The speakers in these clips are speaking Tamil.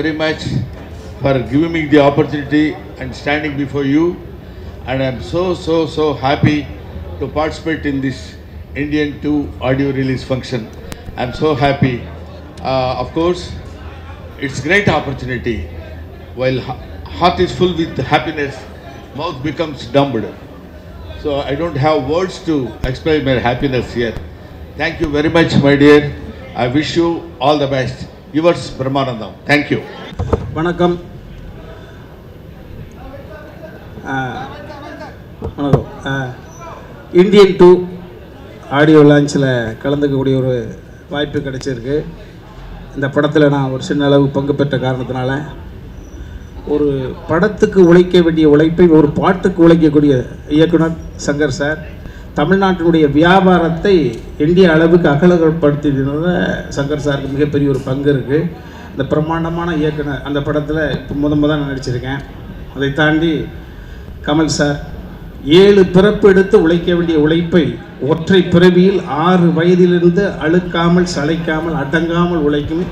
very much for giving me the opportunity and standing before you. And I'm so, so, so happy to participate in this Indian 2 audio release function. I'm so happy. Uh, of course, it's great opportunity. While heart is full with happiness, mouth becomes dumbed. So I don't have words to explain my happiness here. Thank you very much, my dear. I wish you all the best. Yours Brahmanandam. Thank you வணக்கம். வணக்கம். இந்தியன் டூ ஆடியோ லான்ச்சில் கலந்துக்கக்கூடிய ஒரு வாய்ப்பு கிடைச்சிருக்கு. இந்த படத்தில் நான் ஒரு சின்ன அளவு பங்கு பெற்ற காரணத்தினால ஒரு படத்துக்கு உழைக்க வேண்டிய உழைப்பை ஒரு பாட்டுக்கு உழைக்கக்கூடிய இயக்குனர் சங்கர் சார் தமிழ்நாட்டினுடைய வியாபாரத்தை இந்திய அளவுக்கு அகலப்படுத்தினதுல சங்கர் சாருக்கு மிகப்பெரிய ஒரு பங்கு இருக்குது இந்த பிரம்மாண்டமான இயக்குனர் அந்த படத்தில் இப்போ முத முத நான் நடிச்சிருக்கேன். அதை தாண்டி கமல் சார் ஏழு பிறப்பு எடுத்து உழைக்க வேண்டிய உழைப்பை ஒற்றை பிறவியில் ஆறு வயதிலிருந்து அழுக்காமல் சளைக்காமல் அடங்காமல் உழைக்கும்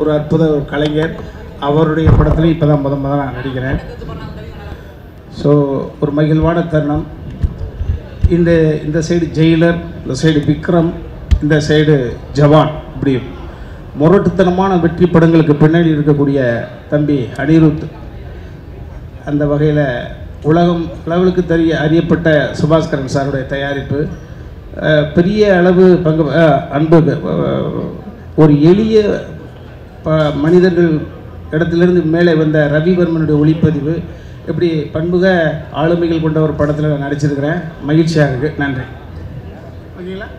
ஒரு அற்புத ஒரு கலைஞர். அவருடைய படத்துலையும் இப்போ தான் முத முத நான் நடிக்கிறேன். ஸோ ஒரு மகிழ்வான தருணம். இந்த இந்த சைடு ஜெயிலர் இந்த சைடு விக்ரம் இந்த சைடு ஜவான் இப்படி முரட்டுத்தனமான வெற்றி படங்களுக்கு பின்னாடி இருக்கக்கூடிய தம்பி அனிருத் அந்த வகையில் உலகம் அளவுக்கு தெரிய அறியப்பட்ட சுபாஸ்கரன் சாருடைய தயாரிப்பு பெரிய அளவு பங்கு அன்பு ஒரு எளிய ப மனிதர்கள் இடத்திலிருந்து மேலே வந்த ரவிவர்மனுடைய ஒளிப்பதிவு இப்படி பன்முக ஆளுமைகள் கொண்ட ஒரு படத்தில் நான் நடிச்சிருக்கிறேன். மகிழ்ச்சியாக இருக்குது நன்றி. ஓகேங்களா?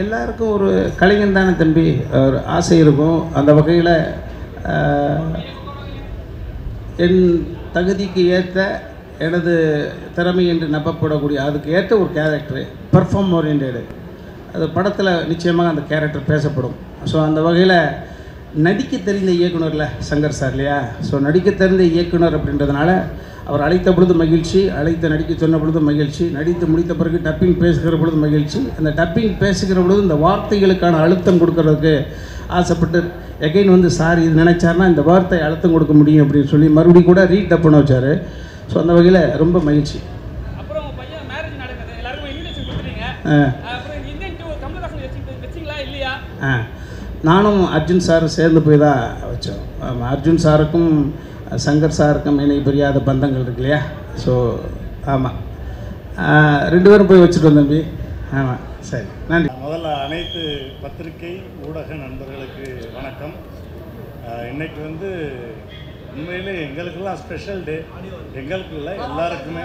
எல்லாருக்கும் ஒரு கலைஞன் தானே தம்பி. ஒரு ஆசை இருக்கும். அந்த வகையில் என் தகுதிக்கு ஏற்ற எனது திறமை என்று நம்பப்படக்கூடிய அதுக்கு ஏற்ற ஒரு கேரக்டரு பெர்ஃபார்ம் ஓரியன்டு அது படத்தில் நிச்சயமாக அந்த கேரக்டர் பேசப்படும். ஸோ அந்த வகையில் நடிக்க தெரிந்த இயக்குனரில் சங்கர் சார் இல்லையா? ஸோ நடிக்க தெரிந்த இயக்குனர் அப்படின்றதுனால அவர் அழைத்த பொழுது மகிழ்ச்சி அழைத்து நடிக்க சொன்ன பொழுது மகிழ்ச்சி நடித்து முடித்த பிறகு டப்பிங் பேசுகிற பொழுது மகிழ்ச்சி. அந்த டப்பிங் பேசுகிற பொழுது இந்த வார்த்தைகளுக்கான அழுத்தம் கொடுக்கறதுக்கு ஆசைப்பட்டு எகைன் வந்து சார் இது நினைச்சாருன்னா இந்த வார்த்தை அழுத்தம் கொடுக்க முடியும் அப்படின்னு சொல்லி மறுபடியும் கூட ரீடப் பண்ண வச்சார். ஸோ அந்த வகையில் ரொம்ப மகிழ்ச்சி. நானும் அர்ஜுன் சார் சேர்ந்து போய் தான் வச்சோம். ஆமாம் அர்ஜுன் சாருக்கும் சங்கர் சாருக்கும் இணை பிரியாத பந்தங்கள் இருக்கு இல்லையா? ஸோ ஆமாம் ரெண்டு பேரும் போய் வச்சுட்டு வந்தோம் தம்பி. ஆமாம் சரி. நன்றி. முதல்ல அனைத்து பத்திரிகை ஊடக நண்பர்களுக்கு வணக்கம். இன்றைக்கி இன்னைக்கு வந்து உண்மையிலே எங்களுக்கெல்லாம் ஸ்பெஷல் டே எங்களுக்கு இல்லை எல்லாருக்குமே.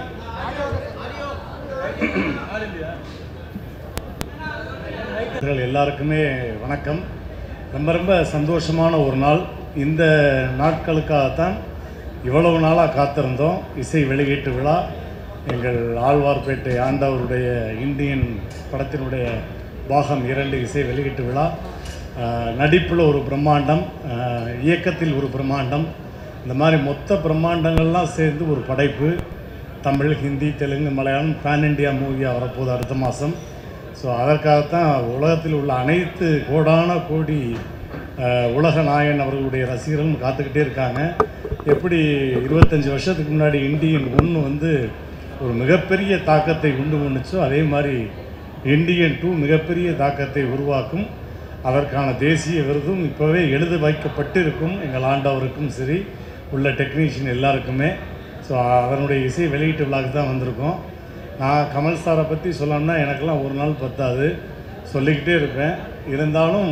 எல்லாருக்குமே வணக்கம். ரொம்ப ரொம்ப சந்தோஷமான ஒரு நாள். இந்த நாட்களுக்காகத்தான் இவ்வளவு நாளாக காத்திருந்தோம். இசை வெளியீட்டு விழா. எங்கள் ஆழ்வார்பேட்டை ஆண்டவருடைய இந்தியன் படத்தினுடைய பாகம் இரண்டு இசை வெளியீட்டு விழா. நடிப்பில் ஒரு பிரம்மாண்டம் இயக்கத்தில் ஒரு பிரம்மாண்டம். இந்த மாதிரி மொத்த பிரம்மாண்டங்கள்லாம் சேர்ந்து ஒரு படைப்பு. தமிழ் ஹிந்தி தெலுங்கு மலையாளம் பேன் இண்டியா மூவியாக வரப்போகுது அடுத்த மாதம் ஸோ அதற்காகத்தான் உலகத்தில் உள்ள அனைத்து கோடான கோடி உலக நாயன் அவர்களுடைய ரசிகர்களும் காத்துக்கிட்டே இருக்காங்க. எப்படி இருபத்தஞ்சி வருஷத்துக்கு முன்னாடி இந்தியன் ஒன்று வந்து ஒரு மிகப்பெரிய தாக்கத்தை உண்டு பண்ணுச்சோ அதே மாதிரி இந்தியன் டூ மிகப்பெரிய தாக்கத்தை உருவாக்கும். அதற்கான தேசிய விருதும் இப்போவே எழுத வைக்கப்பட்டிருக்கும். எங்கள் ஆண்டவருக்கும் சரி உள்ள டெக்னீஷியன் எல்லாருக்குமே. ஸோ அதனுடைய இசை வெளியீட்டு விழாக்கு தான் வந்திருக்கோம். நான் கமல் சாரை பற்றி சொல்லணும்னா எனக்கெல்லாம் ஒரு நாள் பத்தாது. சொல்லிக்கிட்டே இருப்பேன். இருந்தாலும்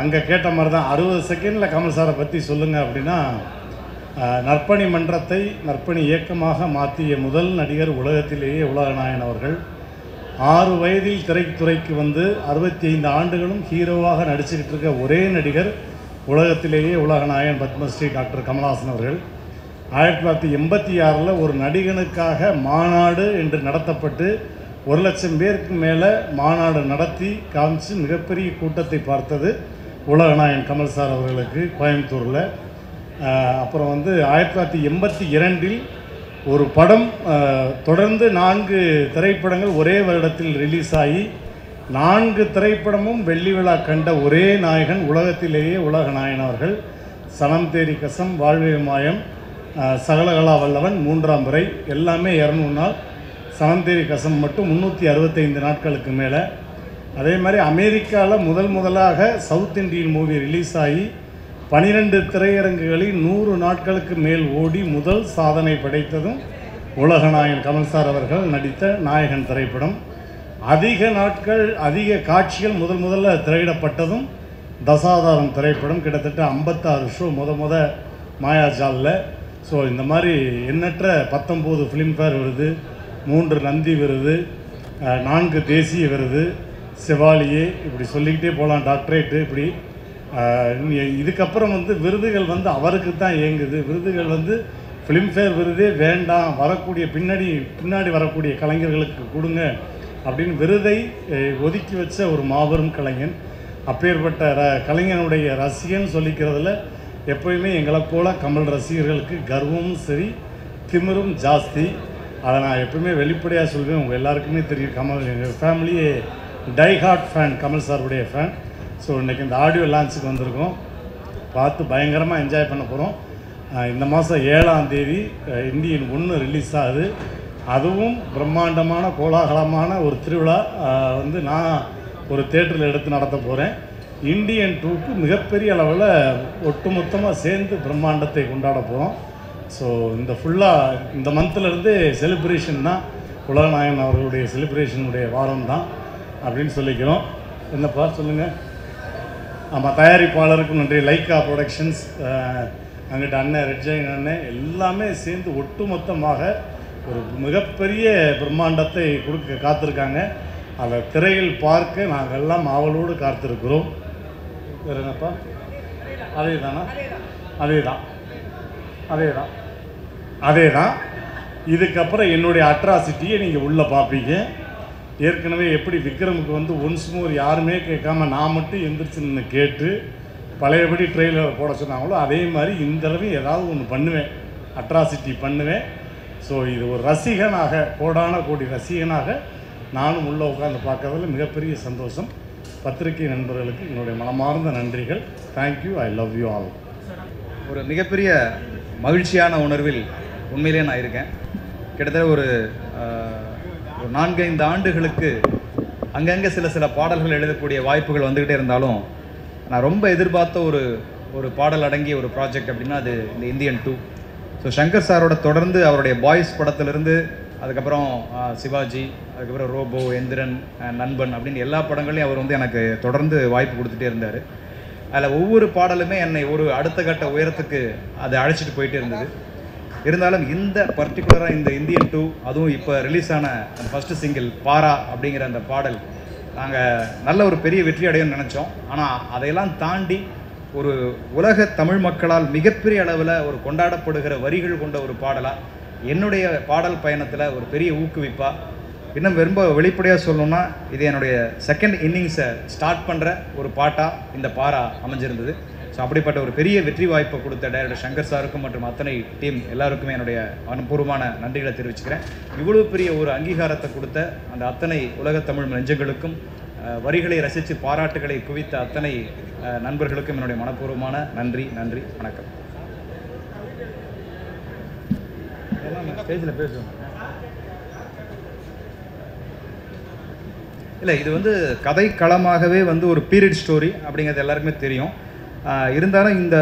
அங்கே கேட்ட மாதிரி தான் அறுபது செகண்டில் கமல் சாரை பற்றி சொல்லுங்கள் அப்படின்னா நற்பணி மன்றத்தை நற்பணி இயக்கமாக மாற்றிய முதல் நடிகர் உலகத்திலேயே உலகநாயன் அவர்கள். ஆறு வயதில் திரைத்துறைக்கு வந்து அறுபத்தி ஐந்து ஆண்டுகளும் ஹீரோவாக நடிச்சுக்கிட்டு இருக்க ஒரே நடிகர் உலகத்திலேயே உலகநாயகன் பத்மஸ்ரீ டாக்டர் கமலஹாசன் அவர்கள். ஆயிரத்தி தொள்ளாயிரத்தி எண்பத்தி ஆறில் ஒரு நடிகனுக்காக மாநாடு என்று நடத்தப்பட்டு ஒரு லட்சம் பேருக்கு மேலே மாநாடு நடத்தி காமிச்சு மிகப்பெரிய கூட்டத்தை பார்த்தது உலகநாயகன் கமல் சார் அவர்களுக்கு கோயம்புத்தூரில். அப்புறம் வந்து ஆயிரத்தி தொள்ளாயிரத்தி எண்பத்தி இரண்டில் ஒரு படம் தொடர்ந்து நான்கு திரைப்படங்கள் ஒரே வருடத்தில் ரிலீஸ் ஆகி நான்கு திரைப்படமும் வெள்ளி விழா கண்ட ஒரே நாயகன் உலகத்திலேயே உலக நாயனார்கள். சனம் தேரி கசம் வாழ்வே மாயம் சகலகலா வல்லவன் மூன்றாம் முறை எல்லாமே இரநூறு நாள். சனம் தேரி கசம் மட்டும் முந்நூற்றி அறுபத்தைந்து நாட்களுக்கு மேலே. அதே மாதிரி அமெரிக்காவில் முதல் முதலாக சவுத் இந்தியன் மூவி ரிலீஸ் ஆகி பனிரெண்டு திரையரங்குகளில் நூறு நாட்களுக்கு மேல் ஓடி முதல் சாதனை படைத்ததும் உலகநாயகன் கமல் சார் அவர்கள் நடித்த நாயகன் திரைப்படம். அதிக நாட்கள் அதிக காட்சிகள் முதல் முதல்ல திரையிடப்பட்டதும் தசாதாரம் திரைப்படம். கிட்டத்தட்ட ஐம்பத்தாறு ஷோ முத முத மாயாஜாலில். ஸோ இந்த மாதிரி எண்ணற்ற பத்தொம்போது ஃபிலிம்ஃபேர் விருது மூன்று நந்தி விருது நான்கு தேசிய விருது செவாலியே இப்படி சொல்லிக்கிட்டே போகலாம். டாக்டரேட்டு இப்படி இதுக்கப்புறம் வந்து விருதுகள் வந்து அவருக்கு தான் இயங்குது. விருதுகள் வந்து ஃபிலிம்ஃபேர் விருதே வேண்டாம் வரக்கூடிய பின்னாடி பின்னாடி வரக்கூடிய கலைஞர்களுக்கு கொடுங்க அப்படின்னு விருதை ஒதுக்கி வச்ச ஒரு மாபெரும் கலைஞன். அப்பேற்பட்ட ர கலைஞனுடைய ரசிகன் சொல்லிக்கிறதுல எப்பயுமே எங்களை போல கமல் ரசிகர்களுக்கு கர்வமும் சரி திமிரும் ஜாஸ்தி. அதை நான் எப்பவுமே வெளிப்படையாக சொல்வேன். உங்கள் எல்லாருக்குமே தெரியும். கமல் எங்கள் ஃபேமிலியே டைஹார்ட் ஃபேன் கமல் சாருடைய ஃபேன் ஸோ இன்றைக்கி இந்த ஆடியோ லான்ச்சுக்கு வந்திருக்கோம். பார்த்து பயங்கரமாக என்ஜாய் பண்ண போகிறோம் இந்த மாதம் ஏழாம் தேதி இந்தியன் ஒன்று ரிலீஸ் ஆகுது. அதுவும் பிரம்மாண்டமான கோலாகலமான ஒரு திருவிழா வந்து நான் ஒரு தேட்டரில் எடுத்து நடத்த போகிறேன் இந்தியன் டூக்கு மிகப்பெரிய அளவில் ஒட்டுமொத்தமாக சேர்ந்து பிரம்மாண்டத்தை கொண்டாட போகிறோம் ஸோ இந்த ஃபுல்லாக இந்த மந்த்லேருந்து செலிப்ரேஷன் தான். உலகநாயகன் அவர்களுடைய செலிப்ரேஷனுடைய வாரம் தான். அப்படின்னு சொல்லிக்கிறோம். என்னப்பா சொல்லுங்கள் ஆமாம் தயாரிப்பாளருக்கும் நன்றி. லைக்கா ப்ரொடக்ஷன்ஸ் அங்கிட்ட அண்ணன் ரெட்ஜைன் அண்ணன் எல்லாமே சேர்ந்து ஒட்டுமொத்தமாக ஒரு மிகப்பெரிய பிரம்மாண்டத்தை கொடுக்க காத்திருக்காங்க. அதை திரையில் பார்க்க நாங்கள் எல்லாம் ஆவலோடு காத்திருக்கிறோம். வேறு என்னப்பா? அதே தானா அதே தான் அதே தான் அதே தான் இதுக்கப்புறம் என்னுடைய அட்ராசிட்டியை நீங்கள் உள்ளே பார்ப்பீங்க. ஏற்கனவே எப்படி விக்ரமுக்கு வந்து ஒன்ஸ் மோர் யாருமே கேட்காம நான் மட்டும் எந்திரிச்சு நின்று கேட்டு பழையபடி ட்ரெயிலர் போட சொன்னாங்களோ அதே மாதிரி இந்த தடவை ஏதாவது ஒன்று பண்ணுவேன். அட்ராசிட்டி பண்ணுவேன். ஸோ இது ஒரு ரசிகனாக கோடான கோடி ரசிகனாக நானும் உள்ளே உட்காந்து பார்க்கறதுல மிகப்பெரிய சந்தோஷம். பத்திரிகை நண்பர்களுக்கு என்னுடைய மனமார்ந்த நன்றிகள். Thank you I love you all ஒரு மிகப்பெரிய மகிழ்ச்சியான உணர்வில் உண்மையிலே நான் இருக்கேன். கிட்டத்தட்ட ஒரு ஒரு நான்கைந்து ஆண்டுகளுக்கு அங்கங்கே சில சில பாடல்கள் எழுதக்கூடிய வாய்ப்புகள் வந்துக்கிட்டே இருந்தாலும் நான் ரொம்ப எதிர்பார்த்த ஒரு ஒரு பாடல் அடங்கிய ஒரு ப்ராஜெக்ட் அப்படின்னா அது இந்த இந்தியன் டூ ஸோ சங்கர் சாரோட தொடர்ந்து அவருடைய பாய்ஸ் படத்திலிருந்து அதுக்கப்புறம் சிவாஜி அதுக்கப்புறம் ரோபோ எந்திரன் நண்பன் அப்படின்னு எல்லா படங்களையும் அவர் வந்து எனக்கு தொடர்ந்து வாய்ப்பு கொடுத்துட்டே இருந்தார். அதில் ஒவ்வொரு பாடலுமே என்னை ஒரு அடுத்த கட்ட உயரத்துக்கு அதை அழைச்சிட்டு போயிட்டே இருந்தது. இருந்தாலும் இந்த பர்டிகுலராக இந்த இந்தியன் டூ அதுவும் இப்போ ரிலீஸ் ஆன அந்த ஃபஸ்ட்டு சிங்கிள் பாரா அப்படிங்கிற அந்த பாடல் நாங்கள் நல்ல ஒரு பெரிய வெற்றி அடையும்னு நினச்சோம். ஆனால் அதையெல்லாம் தாண்டி ஒரு உலக தமிழ் மக்களால் மிகப்பெரிய அளவில் ஒரு கொண்டாடப்படுகிற வரிகள் கொண்ட ஒரு பாடலாக என்னுடைய பாடல் பயணத்தில் ஒரு பெரிய ஊக்குவிப்பாக இன்னும் ரொம்ப வெளிப்படையாக சொல்லணும்னா இது என்னுடைய செகண்ட் இன்னிங்ஸை ஸ்டார்ட் பண்ணுற ஒரு பாட்டாக இந்த பாரா அமைஞ்சிருந்தது. ஸோ அப்படிப்பட்ட ஒரு பெரிய வெற்றி வாய்ப்பை கொடுத்த டைரக்டர் சங்கர் சாருக்கும் மற்றும் அத்தனை டீம் எல்லாருக்குமே என்னுடைய மனப்பூர்வமான நன்றிகளை தெரிவிச்சுக்கிறேன். இவ்வளவு பெரிய ஒரு அங்கீகாரத்தை கொடுத்த அந்த அத்தனை உலகத்தமிழ் நெஞ்சங்களுக்கும் வரிகளை ரசித்து பாராட்டுகளை குவித்த அத்தனை நண்பர்களுக்கும் என்னுடைய மனப்பூர்வமான நன்றி நன்றி வணக்கம். ஸ்டேஜில் பேசுவோம். இல்லை இது வந்து கதைக்களமாகவே வந்து ஒரு பீரியட் ஸ்டோரி அப்படிங்கிறது எல்லாருக்குமே தெரியும். இருந்தாலும் இந்த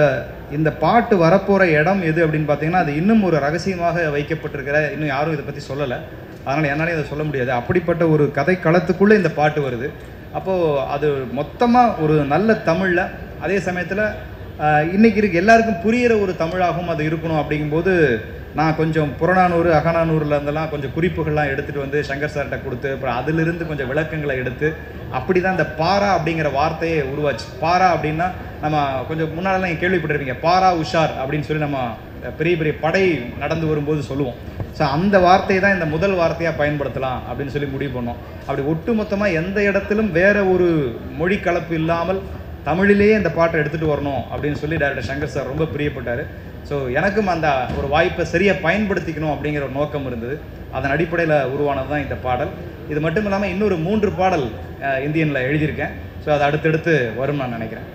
இந்த பாட்டு வரப்போகிற இடம் எது அப்படின்னு பார்த்தீங்கன்னா அது இன்னும் ஒரு ரகசியமாக வைக்கப்பட்டிருக்கிற இன்னும் யாரும் இதை பற்றி சொல்லலை. அதனால் என்னாலே அதை சொல்ல முடியாது. அப்படிப்பட்ட ஒரு கதை களத்துக்குள்ளே இந்த பாட்டு வருது. அப்போது அது மொத்தமாக ஒரு நல்ல தமிழில் அதே சமயத்தில் இன்றைக்கி இருக்கு எல்லாருக்கும் புரிகிற ஒரு தமிழாகவும் அது இருக்கணும் அப்படிங்கும்போது நான் கொஞ்சம் புறநானூறு அகநானூரில் இருந்தெல்லாம் கொஞ்சம் குறிப்புகள்லாம் எடுத்துகிட்டு வந்து சங்கர் சார்கிட்ட கொடுத்து அப்புறம் அதிலிருந்து கொஞ்சம் விளக்கங்களை எடுத்து அப்படி தான் இந்த பாரா அப்படிங்கிற வார்த்தையே உருவாச்சு. பாரா அப்படின்னா நம்ம கொஞ்சம் முன்னாடிலாம் நீங்கள் கேள்விப்பட்டிருப்பீங்க பாரா உஷார் அப்படின்னு சொல்லி நம்ம பெரிய பெரிய படை நடந்து வரும்போது சொல்லுவோம். ஸோ அந்த வார்த்தையை தான் இந்த முதல் வார்த்தையாக பயன்படுத்தலாம் அப்படின்னு சொல்லி முடிவு பண்ணோம். அப்படி ஒட்டுமொத்தமாக எந்த இடத்திலும் வேற ஒரு மொழி கலப்பு இல்லாமல் தமிழிலேயே இந்த பாட்டை எடுத்துகிட்டு வரணும் அப்படின்னு சொல்லி டேரக்டர் சங்கர் சார் ரொம்ப பிரியப்பட்டார். ஸோ எனக்கும் அந்த ஒரு வாய்ப்பை சரியாக பயன்படுத்திக்கணும் அப்படிங்கிற ஒரு நோக்கம் இருந்தது. அதன் அடிப்படையில் உருவானது தான் இந்த பாடல். இது மட்டும் இல்லாமல் இன்னொரு மூன்று பாடல் இந்தியனில் எழுதியிருக்கேன். ஸோ அது அடுத்தடுத்து வரும் நான் நினைக்கிறேன்.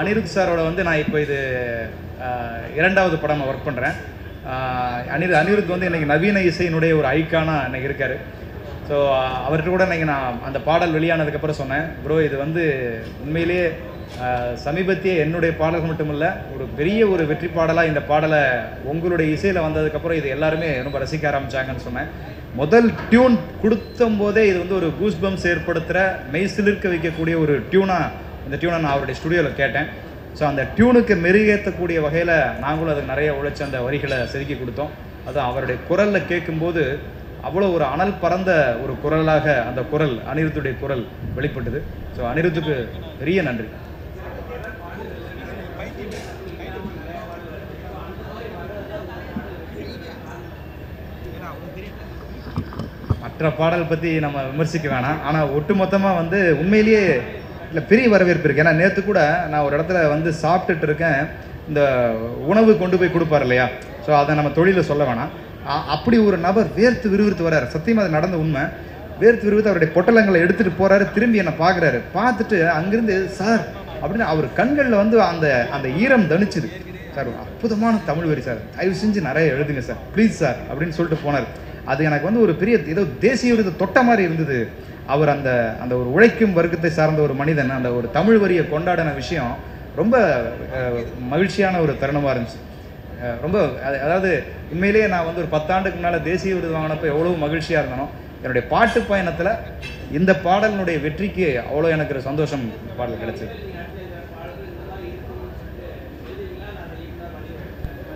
அனிருத் சாரோட வந்து நான் இப்போ இது இரண்டாவது படம் ஒர்க் பண்ணுறேன் அனிரு அனிருத் வந்து இன்றைக்கி நவீன இசையினுடைய ஒரு ஐக்கானாக இன்னைக்கு இருக்கார். ஸோ அவர்கிட்ட கூட இன்றைக்கி நான் அந்த பாடல் வெளியானதுக்கப்புறம் சொன்னேன். ப்ரோ இது வந்து உண்மையிலேயே சமீபத்திய என்னுடைய பாடல்கள் மட்டுமில்ல ஒரு பெரிய ஒரு வெற்றி பாடலாக இந்த பாடலை உங்களுடைய இசையில் வந்ததுக்கப்புறம் இது எல்லாருமே ரொம்ப ரசிக்க ஆரம்பிச்சாங்கன்னு சொன்னேன். முதல் டியூன் கொடுத்தும் போதே இது வந்து ஒரு கூஸ் பம்ஸ் ஏற்படுத்துகிற மெய்சிலிருக்க வைக்கக்கூடிய ஒரு டியூனாக இந்த டியூனை நான் அவருடைய ஸ்டுடியோவில் கேட்டேன். ஸோ அந்த டியூனுக்கு மெருகேற்றக்கூடிய வகையில் நாங்களும் அதுக்கு நிறைய உழைச்சி அந்த வரிகளை செதுக்கி கொடுத்தோம். அது அவருடைய குரலில் கேட்கும்போது அவ்வளோ ஒரு அனல் பறந்த ஒரு குரலாக அந்த குரல் அனிருத்துடைய குரல் வெளிப்பட்டது. ஸோ அனிருத்துக்கு பெரிய நன்றி. மற்ற பாடல் பற்றி நம்ம விமர்சிக்க வேணாம். ஆனால் ஒட்டுமொத்தமாக வந்து உண்மையிலேயே இல்லை பெரிய வரவேற்பு இருக்குது ஏன்னா நேற்று கூட நான் ஒரு இடத்துல வந்து சாப்பிட்டுட்டு இருக்கேன். இந்த உணவு கொண்டு போய் கொடுப்பார் இல்லையா? ஸோ அதை நம்ம தொழிலில் சொல்ல வேணாம். அப்படி ஒரு நபர் வேர்த்து விறுவிறுத்து வராரு சத்தியமாக அது நடந்த உண்மை. வேர்த்து விறுவிறுத்து அவருடைய பொட்டலங்களை எடுத்துகிட்டு போகிறாரு திரும்பி என்னை பார்க்குறாரு பார்த்துட்டு அங்கேருந்து சார் அப்படின்னு அவர் கண்களில் வந்து அந்த அந்த ஈரம் தணிச்சுது. சார் ஒரு அற்புதமான தமிழ் வரி சார். தயவு செஞ்சு நிறைய எழுதுங்க சார். ப்ளீஸ் சார் அப்படின்னு சொல்லிட்டு போனார். அது எனக்கு வந்து ஒரு பெரிய ஏதோ தேசிய விருது தொட்ட மாதிரி இருந்தது. அவர் அந்த அந்த ஒரு உழைக்கும் வர்க்கத்தை சார்ந்த ஒரு மனிதன் அந்த ஒரு தமிழ் வரியை கொண்டாடின விஷயம் ரொம்ப மகிழ்ச்சியான ஒரு தருணமாக இருந்துச்சு. ரொம்ப அதாவது உண்மையிலேயே நான் வந்து ஒரு பத்தாண்டுக்கு முன்னால் தேசிய விருது வாங்கினப்போ எவ்வளோ மகிழ்ச்சியாக இருந்தனோ என்னுடைய பாட்டு பயணத்தில் இந்த பாடலினுடைய வெற்றிக்கு அவ்வளோ எனக்கு ஒரு சந்தோஷம் பாடல் கிடச்சிது.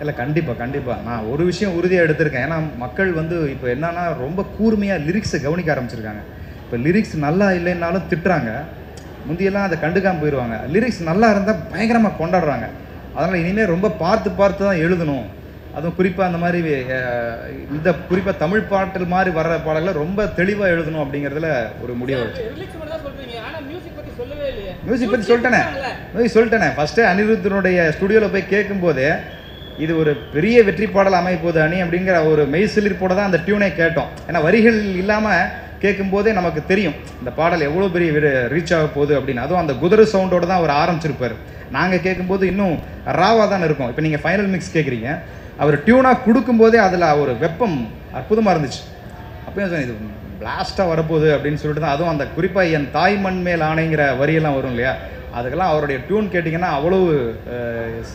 இல்லை கண்டிப்பாக கண்டிப்பாக நான் ஒரு விஷயம் உறுதியாக எடுத்திருக்கேன். ஏன்னா மக்கள் வந்து இப்போ என்னன்னா ரொம்ப கூர்மையாக லிரிக்ஸை கவனிக்க ஆரம்பிச்சிருக்காங்க. இப்போ லிரிக்ஸ் நல்லா இல்லைன்னாலும் திட்டுறாங்க. முந்தியெல்லாம் அதை கண்டுக்காம போயிடுவாங்க லிரிக்ஸ் நல்லா இருந்தால் பயங்கரமாக கொண்டாடுறாங்க. அதனால் இனிமேல் ரொம்ப பார்த்து பார்த்து தான் எழுதணும். அதுவும் குறிப்பாக அந்த மாதிரி இந்த குறிப்பாக தமிழ் பாட்டல் மாதிரி வர்ற பாடல்களை ரொம்ப தெளிவாக எழுதணும் அப்படிங்கிறதுல ஒரு முடிவு. மியூசிக் பற்றி சொல்லிட்டேனே. மியூசிக் சொல்லிட்டேனே. ஃபஸ்ட்டு அனிருத்தனுடைய ஸ்டுடியோவில் போய் கேட்கும்போதே இது ஒரு பெரிய வெற்றி பாடல் அமைப்போது அணி அப்படிங்கிற ஒரு மெய் சிலிர்ப்போட தான் அந்த டியூனை கேட்டோம். ஏன்னா வரிகள் இல்லாமல் கேட்கும்போதே நமக்கு தெரியும் இந்த பாடல் எவ்வளோ பெரிய ரீச் ஆக போகுது அப்படின்னு. அதுவும் அந்த குதிரை சவுண்டோட தான் அவர் ஆரம்பிச்சிருப்பார். நாங்கள் கேட்கும்போது இன்னும் ராவாக தான் இருக்கும். இப்போ நீங்கள் ஃபைனல் மிக்ஸ் கேட்குறீங்க. அவர் டியூனாக கொடுக்கும்போதே அதில் ஒரு வெப்பம் அற்புதமாக இருந்துச்சு. அப்பயும் சொன்னேன் இது பிளாஸ்ட்டாக வரப்போகுது அப்படின்னு சொல்லிட்டு தான். அதுவும் அந்த குறிப்பாக என் தாய் மண் மேல் ஆணைங்கிற வரியெல்லாம் வரும் இல்லையா? அதுக்கெல்லாம் அவருடைய டியூன் கேட்டிங்கன்னா அவ்வளவு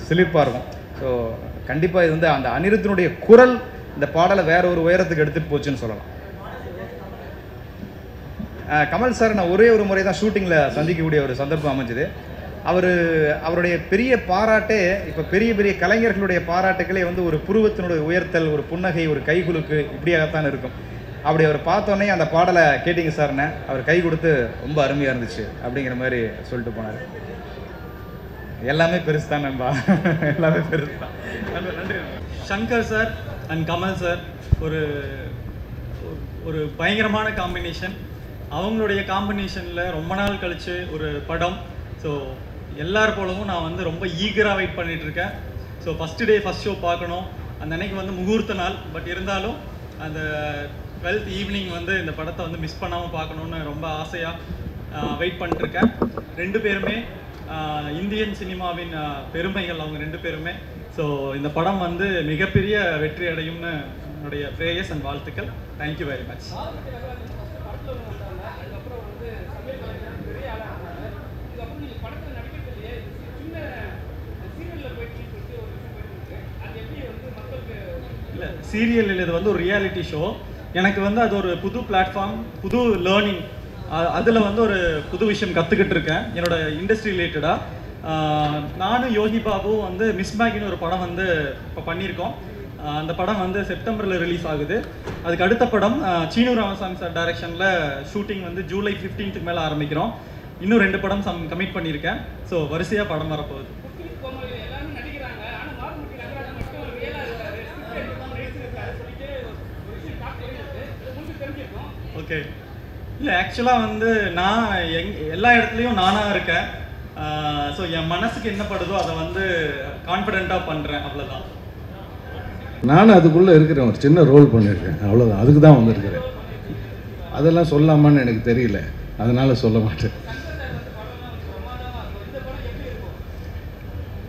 சிலிர்ப்பாக இருக்கும். ஸோ கண்டிப்பாக இது வந்து அந்த அனிருத்தினுடைய குரல் இந்த பாடலை வேற ஒரு உயரத்துக்கு எடுத்துகிட்டு போச்சுன்னு சொல்லலாம். கமல் சார் நான் ஒரே ஒரு முறை தான் ஷூட்டிங்கில் சந்திக்கக்கூடிய ஒரு சந்தர்ப்பம் அமைஞ்சது. அவர் அவருடைய பெரிய பாராட்டே இப்போ பெரிய பெரிய கலைஞர்களுடைய பாராட்டுகளே வந்து ஒரு புருவத்தினுடைய உயர்த்தல் ஒரு புன்னகை ஒரு கைகுலுக்கு இப்படியாகத்தான் இருக்கும். அப்படி அவர் பார்த்தோன்னே அந்த பாடலை கேட்டிங்க சார்னே அவர் கை கொடுத்து ரொம்ப அருமையாக இருந்துச்சு அப்படிங்கிற மாதிரி சொல்லிட்டு போனார். எல்லாமே பெருசு தான் நண்பா. எல்லாமே பெருசு தான் நன்றி Shankar sir and Kamal sir ஒரு ஒரு பயங்கரமான காம்பினேஷன் அவங்களுடைய காம்பினேஷனில் ரொம்ப நாள் கழித்து ஒரு படம். ஸோ எல்லார் போலவும் நான் வந்து ரொம்ப ஈகராக வெயிட் பண்ணிட்டு இருக்கேன். So first day first show பார்க்கணும். அந்த அன்னைக்கு வந்து முகூர்த்த நாள். பட் இருந்தாலும் அந்த டுவெல்த் ஈவினிங் வந்து இந்த படத்தை வந்து மிஸ் பண்ணாமல் பார்க்கணுன்னு ரொம்ப ஆசையாக வெயிட் பண்ணிட்டுருக்கேன் ரெண்டு பேருமே இந்தியன் சினிமாவின் பெருமைகள் அவங்க ரெண்டு பேருமே. ஸோ இந்த படம் வந்து மிகப்பெரிய வெற்றி அடையும்னு என்னுடைய ப்ரேயர்ஸ் அண்ட் வாழ்த்துக்கள். தேங்க்யூ வெரி மச் இல்லை சீரியல் இது வந்து ஒரு ரியாலிட்டி ஷோ எனக்கு வந்து அது ஒரு புது பிளாட்ஃபார்ம் புது லேர்னிங் அதில் வந்து ஒரு புது விஷயம் கற்றுக்கிட்டு இருக்கேன் என்னோட இண்டஸ்ட்ரி ரிலேட்டடாக நானும் யோகி பாபுவும் வந்து மிஸ் மேகின்னு ஒரு படம் வந்து இப்போ பண்ணியிருக்கோம். அந்த படம் வந்து செப்டம்பரில் ரிலீஸ் ஆகுது. அதுக்கு அடுத்த படம் சீனு ராமசாமி சார் டைரக்ஷனில் ஷூட்டிங் வந்து ஜூலை ஃபிஃப்டீன்த்துக்கு மேலே ஆரம்பிக்கிறோம். இன்னும் ரெண்டு படம் சம் கமிட் பண்ணியிருக்கேன். ஸோ வரிசையாக படம் வரப்போகுது. ஓகே இல்லை ஆக்சுவலாக வந்து நான் எங் எல்லா இடத்துலையும் நானாக இருக்கேன். ஸோ என் மனசுக்கு என்ன படுதோ அதை வந்து கான்ஃபிடென்ட்டாக பண்ணுறேன் அவ்வளோதான் நானும் அதுக்குள்ளே இருக்கிறேன் ஒரு சின்ன ரோல் பண்ணியிருக்கேன் அவ்வளோதான் அதுக்கு தான் வந்திருக்கிறேன். அதெல்லாம் சொல்லாமான்னு எனக்கு தெரியல. அதனால் சொல்ல மாட்டேன்.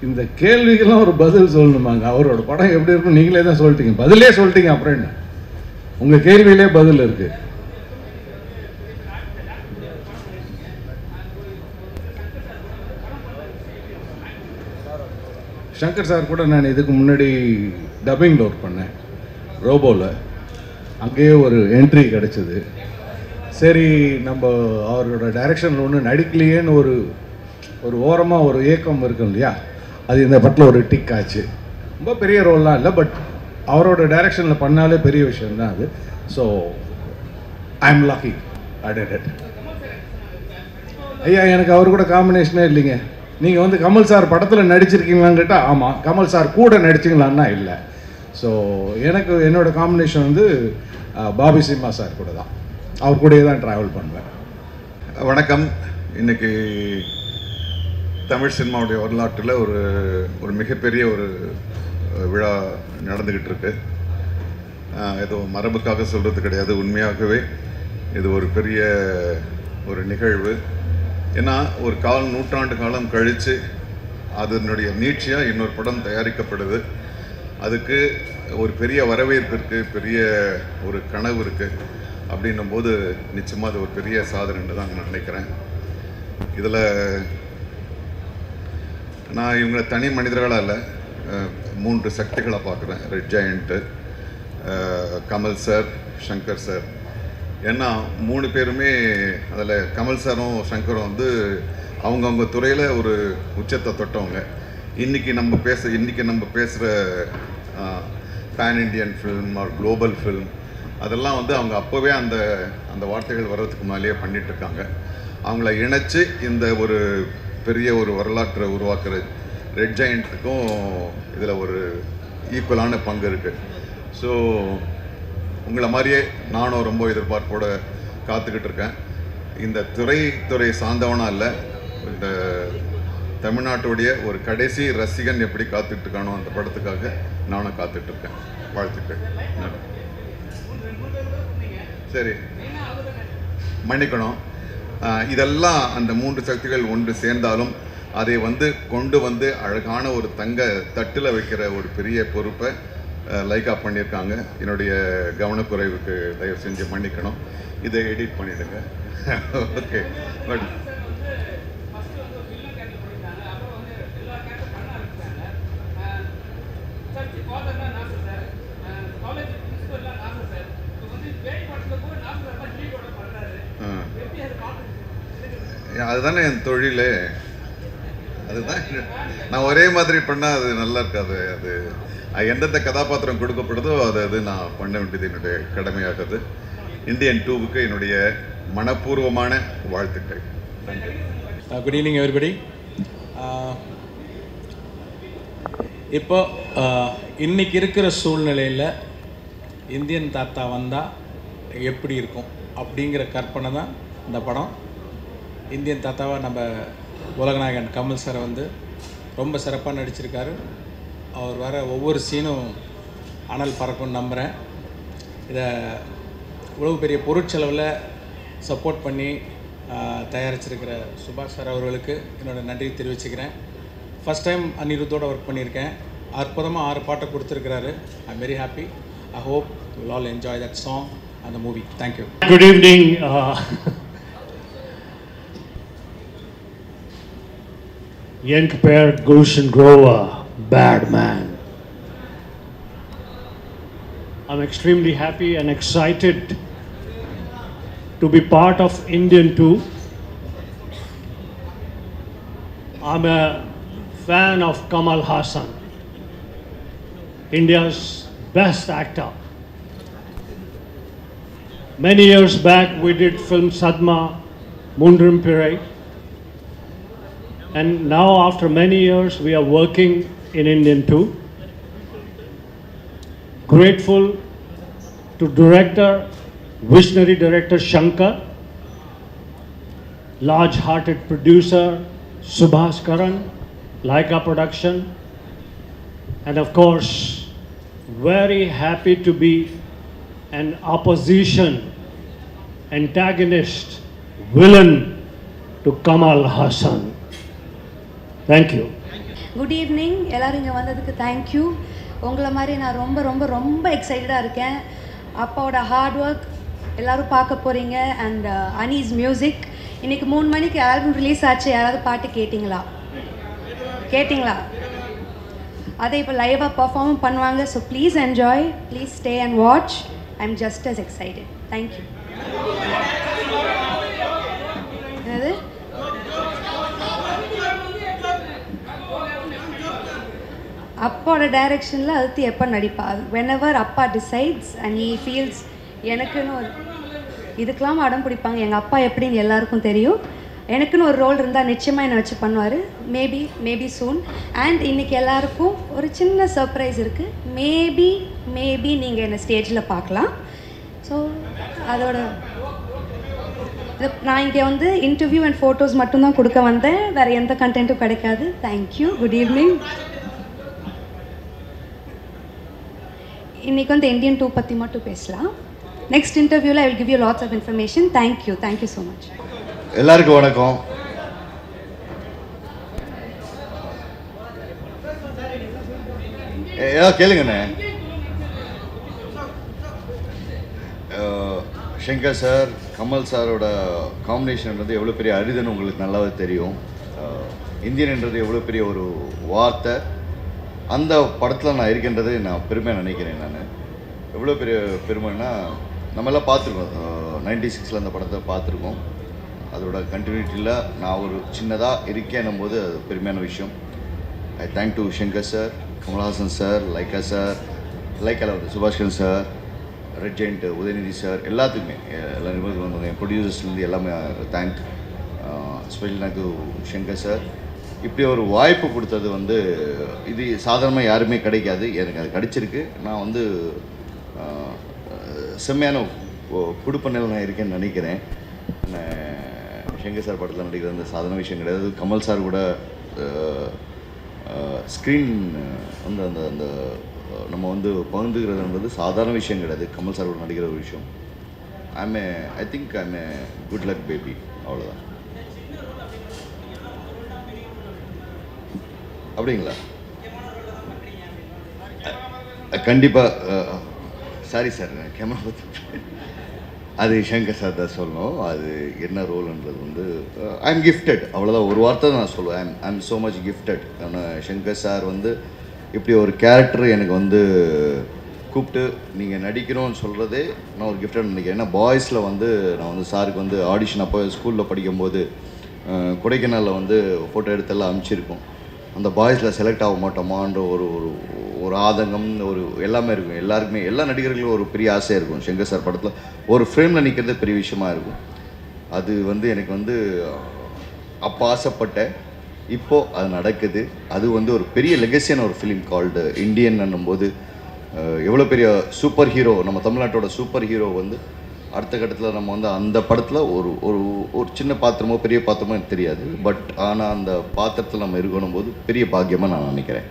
இந்த கேள்விக்கெல்லாம் ஒரு பதில் சொல்லணுமாங்க? அவரோட படம் எப்படி இருக்கும் நீங்களே தான் சொல்லிட்டீங்க. பதிலே சொல்லிட்டீங்க அப்புறம் என்ன? உங்கள் கேள்வியிலே பதில் இருக்குது சங்கர் சார் கூட நான் இதுக்கு முன்னாடி டப்பிங்கில் ஒர்க் பண்ணேன் ரோபோவில் அங்கேயே ஒரு என்ட்ரி கிடச்சிது. சரி நம்ம அவரோட டைரக்ஷனில் ஒன்று நடிக்கலையேன்னு ஒரு ஒரு ஓரமாக ஒரு ஏக்கம் இருக்கும் இல்லையா? அது இந்த படத்தில் ஒரு டிக் ஆச்சு. ரொம்ப பெரிய ரோல்லாம் இல்லை பட் அவரோட டைரக்ஷனில் பண்ணாலே பெரிய விஷயம் தான் அது. ஸோ ஐ எம் லாக்கி அடட் ஐயா எனக்கு அவர் கூட காம்பினேஷனே இல்லைங்க. நீங்கள் வந்து கமல் சார் படத்தில் நடிச்சிருக்கீங்களான்னு கேட்டால் ஆமாம் கமல் சார் கூட நடிச்சிங்களான்னா இல்லை. ஸோ எனக்கு என்னோட காம்பினேஷன் வந்து பாபி சிம்மா சார் கூட தான். அவர் கூடயே தான் ட்ராவல் பண்ணுவேன். வணக்கம். இன்னைக்கு தமிழ் சினிமாவுடைய வரலாற்றில் ஒரு ஒரு மிகப்பெரிய ஒரு விழா நடந்துக்கிட்டு இருக்கு ஏதோ மரபுக்காக சொல்கிறது கிடையாது உண்மையாகவே. இது ஒரு பெரிய ஒரு நிகழ்வு. ஏன்னா ஒரு கால் நூற்றாண்டு காலம் கழித்து அதனுடைய நீட்சியாக இன்னொரு படம் தயாரிக்கப்படுது. அதுக்கு ஒரு பெரிய வரவேற்பு இருக்குது பெரிய ஒரு கனவு இருக்குது அப்படின்னும் போது நிச்சயமாக அது ஒரு பெரிய சாதனைன்னு தான் நான் நினைக்கிறேன். இதில் நான் இவங்களை தனி மனிதர்களாக இல்லை மூன்று சக்திகளை பார்க்குறேன். Red giant Kamal sir Shankar sir ஏன்னா மூணு பேருமே அதில் கமல் சாரும் சங்கரும் வந்து அவங்கவுங்க துறையில் ஒரு உச்சத்தை தொட்டவங்க. இன்றைக்கி நம்ம பேச இன்றைக்கி நம்ம பேசுகிற pan Indian film are global film அதெல்லாம் வந்து அவங்க அப்போவே அந்த அந்த வார்த்தைகள் வர்றதுக்கு முன்னாலேயே பண்ணிகிட்ருக்காங்க இருக்காங்க. அவங்கள இணைச்சி இந்த ஒரு பெரிய ஒரு வரலாற்றை உருவாக்குற ரெட் ஜாயிண்ட்டுக்கும் இதில் ஒரு ஈக்குவலான பங்கு இருக்குது ஸோ உங்களை மாதிரியே நானும் ரொம்ப எதிர்பார்ப்போட காத்துக்கிட்டு இருக்கேன். இந்த துறை துறை சார்ந்தவனா இல்லை இந்த தமிழ்நாட்டுடைய ஒரு கடைசி ரசிகன் எப்படி காத்துட்டு இருக்கானோ அந்த படத்துக்காக நானும் காத்துட்டு இருக்கேன். வாழ்த்துக்கள். சரி. மன்னிக்கணும். இதெல்லாம் அந்த மூன்று சக்திகள் ஒன்று சேர்ந்தாலும் அதை வந்து கொண்டு வந்து அழகான ஒரு தங்க தட்டில் வைக்கிற ஒரு பெரிய பொறுப்பை ஆஹ் லைக்கா பண்ணியிருக்காங்க. என்னுடைய கவனக்குறைவுக்கு தயவு செஞ்சு மன்னிக்கணும். இதை எடிட் பண்ணிடுங்க. ஓகே பட் அதுதானே என் தொழிலே. அதுதான். நான் ஒரே மாதிரி பண்ணால் அது நல்லா இருக்காது. அது எந்தெந்த கதாபாத்திரம் கொடுக்கப்படுதோ அதை அது நான் பண்ண வேண்டியது என்னுடைய கடமையாகுது இந்தியன் டூவுக்கு என்னுடைய மனப்பூர்வமான வாழ்த்துக்கள். நன்றி Uh, good evening, இப்போ இன்னைக்கு இருக்கிற சூழ்நிலையில் இந்தியன் தாத்தா வந்தால் எப்படி இருக்கும் அப்படிங்கிற கற்பனை தான் இந்த படம். இந்தியன் தாத்தாவை நம்ம உலகநாயகன் கமல் சார் வந்து ரொம்ப சிறப்பாக நடிச்சிருக்காரு. அவர் வர ஒவ்வொரு சீனும் அனல் பறக்கும்னு நம்புகிறேன் இதை இவ்வளவு பெரிய பொருட்செலவில் சப்போர்ட் பண்ணி தயாரிச்சிருக்கிற சுபாஷ் சார் அவர்களுக்கு என்னோடய நன்றி தெரிவிச்சுக்கிறேன். ஃபஸ்ட் டைம் அனிருத்தோடு ஒர்க் பண்ணியிருக்கேன். அற்புதமாக ஆறு பாட்டை கொடுத்துருக்கிறாரு. I am very happy I hope you all enjoy that song அந்த movie thank you good evening Uh, young கோஷன் கோவா bad man. I'm extremely happy and excited to be part of Indian 2. I'm a fan of Kamal Hassan, India's best actor. Many years back, we did film Sadma, Mundrum Pirai. And now, after many years, we are working in Indian too. Grateful to director visionary director Shankar, large hearted producer Subhas Karan, Laika Production, and of course, very happy to be an opposition, antagonist, villain to Kamal Hassan. Thank you. Good evening எல்லோரும் இங்கே வந்ததுக்கு தேங்க்யூ உங்களை மாதிரி நான் ரொம்ப ரொம்ப ரொம்ப எக்ஸைட்டடாக இருக்கேன். அப்பாவோட ஹார்ட் ஒர்க் எல்லோரும் பார்க்க போகிறீங்க அண்ட் அனீஸ் uh, மியூசிக் இன்றைக்கி மூணு மணிக்கு ஆல்பம் ரிலீஸ் ஆச்சு. யாராவது பாட்டு கேட்டிங்களா? கேட்டிங்களா? அதை இப்போ லைவாக பர்ஃபார்ம் பண்ணுவாங்க. So please enjoy please stay and watch I am just as excited thank you அப்பாவோட டைரக்ஷனில் அடுத்து எப்போ நடிப்பா? வென் அப்பா டிசைட்ஸ் அண்ட் ஈ ஃபீல்ஸ் எனக்குன்னு ஒரு இதுக்கெல்லாம் அடம் பிடிப்பாங்க. எங்கள் அப்பா எப்படின்னு எல்லாருக்கும் தெரியும். எனக்குன்னு ஒரு ரோல் இருந்தால் நிச்சயமாக என்னை வச்சு பண்ணுவார். மேபி மேபி சூன் அண்ட் இன்றைக்கி எல்லாருக்கும் ஒரு சின்ன சர்ப்ரைஸ் இருக்குது மேபி மேபி நீங்கள் என்னை ஸ்டேஜில் பார்க்கலாம். ஸோ அதோட இது நான் இங்கே வந்து இன்டர்வியூ அண்ட் ஃபோட்டோஸ் மட்டும்தான் கொடுக்க வந்தேன். வேறு எந்த கண்டென்ட்டும் கிடைக்காது. தேங்க்யூ குட் ஈவினிங் இன்னைக்கு வந்து இந்தியன் டூ பற்றி மட்டும் பேசலாம். நெக்ஸ்ட் இன்டர்வியூவில் I will give you lots of information thank you thank you so much எல்லாருக்கும் வணக்கம். ஏதாவது கேளுங்கண்ணே. சங்கர் சார் கமல் சாரோட காம்பினேஷன் வந்து எவ்வளோ பெரிய அரிதுன்னு உங்களுக்கு நல்லாவே தெரியும். இந்தியன்ன்றது எவ்வளோ பெரிய ஒரு வார்த்தை. அந்த படத்தில் நான் இருக்கின்றது நான் பெருமையாக நினைக்கிறேன் நான். எவ்வளோ பெரிய பெருமைன்னா நம்மளாம் பார்த்துருக்கோம். நைன்டி சிக்ஸில் அந்த படத்தை பார்த்துருக்கோம். அதோட கண்டினியூட்டியில் நான் ஒரு சின்னதாக இருக்கேன்னும் போது அது பெருமையான விஷயம். I thank to Shankar sir Kamal Haasan sir Lyca sir லைக்கால Subaskaran sir red giant Udhayanidhi sir எல்லாத்துக்குமே. எல்லா நிபுணர்கள் வந்தவங்க என் ப்ரொடியூசர்ஸ்லேருந்து எல்லாமே thank special thank to Shankar sir இப்படி ஒரு வாய்ப்பு கொடுத்தது வந்து இது சாதாரணமாக யாருமே கிடைக்காது. எனக்கு அது கிடைச்சிருக்கு. நான் வந்து செம்மையான குடுப்பண்ணில் நான் இருக்கேன்னு நினைக்கிறேன். நான் சங்கர் சார் படத்தில் நடிக்கிறது வந்து சாதாரண விஷயம் கிடையாது. கமல் சார் கூட ஸ்க்ரீன் வந்து அந்த அந்த நம்ம வந்து பகிர்ந்துக்கிறதுன்றது சாதாரண விஷயம் கிடையாது. கமல் சார் கூட நடிக்கிற ஒரு விஷயம். I'm a I think I'm a good luck baby அவ்வளோதான் அப்படிங்களா? கண்டிப்பாக சாரி சார் கேமரா பார்த்து அது சங்கர் சார் தான் சொல்லணும். அது என்ன ரோல்ன்றது வந்து ஐ எம் கிஃப்டட் அவ்வளோதான் ஒரு வார்த்தை தான் நான் சொல்லுவேன். I'm I'm so much gifted ஆனால் சங்கர் சார் வந்து இப்படி ஒரு கேரக்டர் எனக்கு வந்து கூப்பிட்டு நீங்கள் நடிக்கணும்னு சொல்கிறதே நான் ஒரு கிஃப்டட் நினைக்கிறேன். ஏன்னா பாய்ஸில் வந்து நான் வந்து சாருக்கு வந்து ஆடிஷன் அப்போ ஸ்கூலில் படிக்கும்போது கொடைக்கானலில் வந்து ஃபோட்டோ எடுத்தெல்லாம் அனுப்பிச்சிருக்கோம் அந்த பாய்ஸில் செலக்ட் ஆக மாட்டோமான்ற ஒரு ஒரு ஒரு ஆதங்கம் ஒரு எல்லாமே இருக்கும். எல்லாருக்குமே எல்லா நடிகர்களுக்கும் ஒரு பெரிய ஆசையாக இருக்கும். சங்கர் சார் படத்தில் ஒரு ஃப்ரேமில் நிற்கிறது பெரிய விஷயமா இருக்கும். அது வந்து எனக்கு வந்து அப்போ ஆசைப்பட்டேன் இப்போது அது நடக்குது. அது வந்து ஒரு பெரிய லெகசியான ஒரு ஃபிலிம் கால்டு இந்தியன் போது எவ்வளோ பெரிய சூப்பர் ஹீரோ நம்ம தமிழ்நாட்டோட சூப்பர் ஹீரோ வந்து அடுத்த கட்டத்தில் நம்ம வந்து அந்த படத்தில் ஒரு ஒரு ஒரு சின்ன பாத்திரமோ பெரிய பாத்திரமோ எனக்கு தெரியாது. பட் ஆனால் அந்த பாத்திரத்தில் நம்ம இருக்கணும் போது பெரிய பாக்கியமாக நான் நினைக்கிறேன்.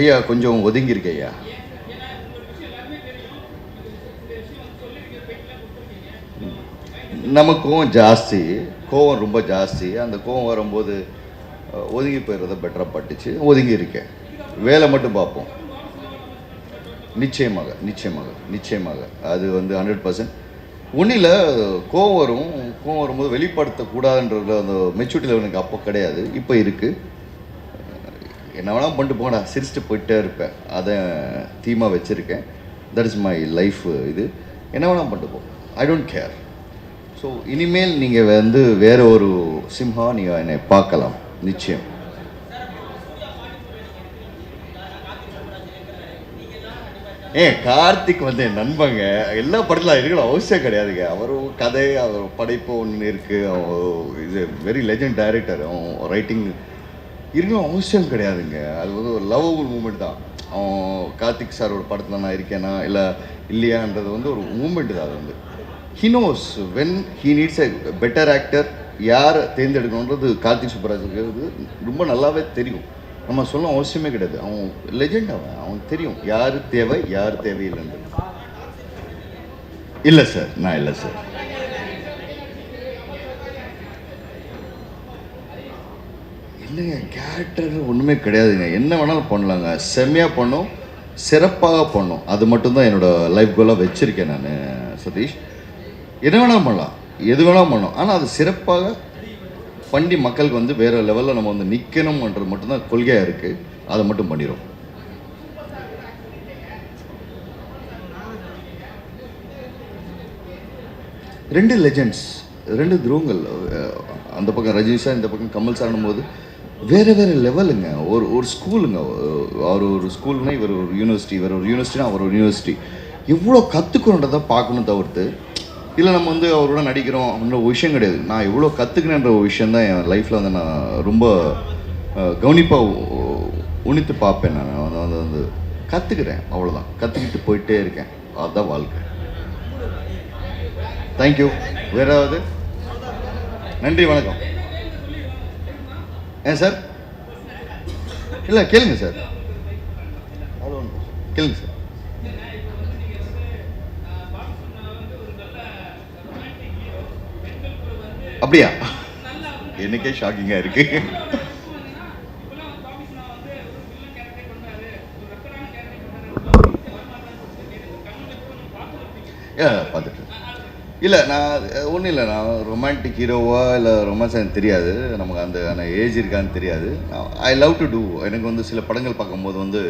ஐயா கொஞ்சம் ஒதுங்கியிருக்க ஐயா. நமக்கும் ஜாஸ்தி. கோவம் ரொம்ப ஜாஸ்தி. அந்த கோவம் வரும்போது ஒதுங்கி போயிடுறத பெட்டராக பட்டுச்சு. ஒதுங்கி இருக்கேன். வேலை மட்டும் பார்ப்போம். நிச்சயமாக நிச்சயமாக நிச்சயமாக. அது வந்து ஹண்ட்ரட் பர்சன்ட் ஒன்றில் கோவம் வரும். கோவம் வரும்போது வெளிப்படுத்தக்கூடாதுன்ற அந்த மெச்சூரிட்டியில் எனக்கு அப்போ கிடையாது. இப்போ இருக்குது என்ன வேணால் பண்ணிட்டு போடா சிரிச்சுட்டு போயிட்டே இருப்பேன். அதை தீமாக வச்சுருக்கேன். தட் இஸ் மை லைஃப் இது. என்ன வேணால் பண்ணிட்டு போ. ஐ டோன்ட் கேர் ஸோ இனிமேல் நீங்கள் வந்து வேற ஒரு சிம்ஹா நீங்கள் என்னை பார்க்கலாம். நிச்சயம். ஏன் கார்த்திக் வந்து என் நண்பங்க. எல்லா படத்தில் இருக்கணும் அவசியம் கிடையாதுங்க. அவரும் கதை அவர் படைப்பு ஒன்று இருக்குது இது வெரி லெஜண்ட் டைரக்டர் அவன் ரைட்டிங் இருக்கணும் அவசியம் கிடையாதுங்க. அது வந்து ஒரு லவபிள் மூமெண்ட் தான். அவன் கார்த்திக் சாரோட படத்தில் நான் இருக்கேனா இல்லை இல்லையான்றது வந்து ஒரு மூமெண்ட் தான் அது வந்து. He knows when he needs a better actor யார் தேர்ந்தெடுக்கணுன்றது கார்த்திக் சுப்ராஜுக்கு ரொம்ப நல்லாவே தெரியும். நம்ம சொல்ல அவசியமே கிடையாது. அவன் லெஜெண்ட் அவன். அவன் தெரியும். யார் தேவை யார் தேவையில்லைன்றது. இல்லை சார். நான் இல்லை சார். இல்லைங்க கேரக்டர் ஒன்றுமே கிடையாதுங்க. என்ன வேணாலும் பண்ணலாங்க. செம்மையாக பண்ணோம் சிறப்பாக பண்ணோம். அது மட்டும்தான் என்னோடய லைஃப் கோலாக வச்சுருக்கேன் நான் சதீஷ். என்ன வேணால் பண்ணலாம். எது வேணால் பண்ணலாம். ஆனால் அது சிறப்பாக பண்ணி மக்களுக்கு வந்து வேறு லெவலில் நம்ம வந்து நிற்கணும்ன்றது மட்டும்தான் கொள்கையாக இருக்குது அதை மட்டும் பண்ணிடும் ரெண்டு லெஜெண்ட்ஸ் ரெண்டு துருவங்கள் அந்த பக்கம் ரஜினி சார் இந்த பக்கம் கமல் சார்னும் போது வேறு வேறு லெவலுங்க ஒரு ஒரு ஸ்கூலுங்க அவர் ஒரு ஸ்கூல்னா இவர் ஒரு யூனிவர்சிட்டி இவர் ஒரு யூனிவர்சிட்டினா அவர் ஒரு யூனிவர்சிட்டி எவ்வளோ கற்றுக்கணுன்றதை பார்க்கணும் தவிர்த்து இல்லை நம்ம வந்து அவரோட நடிக்கிறோம் அப்படின்ற ஒரு விஷயம் கிடையாது. நான் எவ்வளோ கற்றுக்கினேன்ற ஒரு விஷயம் தான் என் லைஃப்பில் வந்து நான் ரொம்ப கவனிப்பாக உணித்து பார்ப்பேன் நான். அதை வந்து வந்து கற்றுக்கிறேன் அவ்வளோதான் கற்றுக்கிட்டு போயிட்டே இருக்கேன். அதுதான் வாழ்க்கை. தேங்க்யூ வேற ஏதாவது? நன்றி வணக்கம். ஏன் சார்? இல்லை கேளுங்க சார். கேளுங்க சார். அப்படியா? எனக்கே ஷாக்கிங்காக இருக்கு. பார்த்துட்டு. இல்லை நான் ஒன்றும் இல்லை. நான் ரொமான்டிக் ஹீரோவா இல்லை ரொமான்ஸ் எனக்கு தெரியாது. நமக்கு அந்த அந்த ஏஜ் இருக்கான்னு தெரியாது. ஐ லவ் டு டூ எனக்கு வந்து சில படங்கள் பார்க்கும்போது வந்து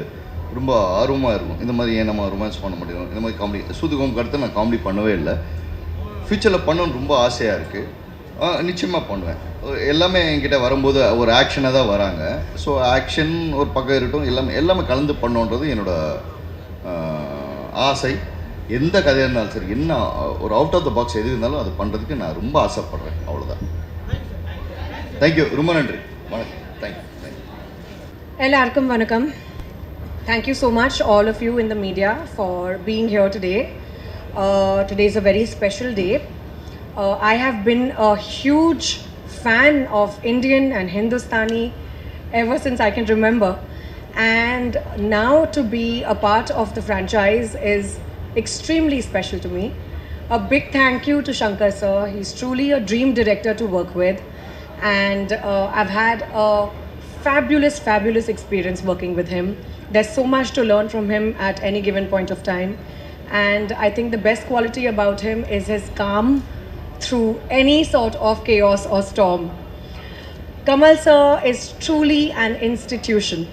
ரொம்ப ஆர்வமாக இருக்கும். இந்த மாதிரி ஏன் நம்ம ரொமான்ஸ் பண்ண முடியும்? இந்த மாதிரி காமெடி சூதுகோம் கருத்து நான் காமெடி பண்ணவே இல்லை. ஃப்யூச்சரில் பண்ணணும்னு ரொம்ப ஆசையாக இருக்குது நிச்சயமாக பண்ணுவேன். எல்லாமே என்கிட்ட வரும்போது ஒரு ஆக்ஷனாக தான் வராங்க. ஸோ ஆக்ஷன் ஒரு பக்கம் இருக்கட்டும் எல்லாமே எல்லாமே கலந்து பண்ணுன்றது என்னோடய ஆசை. எந்த கதையாக இருந்தாலும் சரி என்ன ஒரு அவுட் ஆஃப் த பாக்ஸ் எது இருந்தாலும் அது பண்ணுறதுக்கு நான் ரொம்ப ஆசைப்பட்றேன். அவ்வளோதான் தேங்க்யூ ரொம்ப நன்றி. வணக்கம். தேங்க்யூ தேங்க்யூ எல்லாருக்கும் வணக்கம். Thank you so much, all of you in the media, for being here today. Uh, today is a very special day. Uh, I have been a huge fan of Indian and Hindustani ever since I can remember. And now to be a part of the franchise is extremely special to me. A big thank you to Shankar sir. He's truly a dream director to work with. And uh, I've had a fabulous, fabulous experience working with him. There's so much to learn from him at any given point of time. And I think the best quality about him is his calm through any sort of chaos or storm. Kamal sir is truly an institution.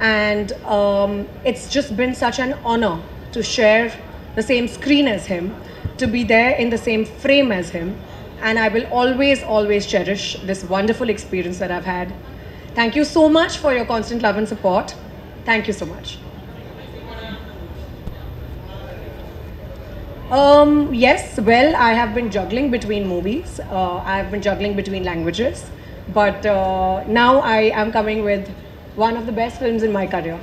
And um, it's just been such an honor to share the same screen as him, to be there in the same frame as him. And I will always, always cherish this wonderful experience that I've had. Thank you so much for your constant love and support. Thank you so much. Um, yes, well, I have been juggling between movies. Uh, I have been juggling between languages. But uh, now I am coming with one of the best films in my career.